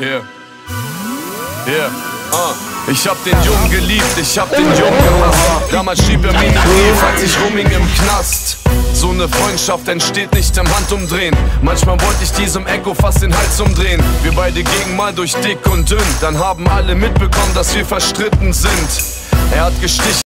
Yeah. Yeah. Uh. Ich hab den Jungen geliebt, ich hab den Jungen gehasst. Damals schrieb er mir nach Brief, als ich rumhing im Knast. So eine Freundschaft entsteht nicht im Handumdrehen. Manchmal wollte ich diesem Echo fast den Hals umdrehen. Wir beide gingen mal durch dick und dünn. Dann haben alle mitbekommen, dass wir verstritten sind. Er hat gestichen,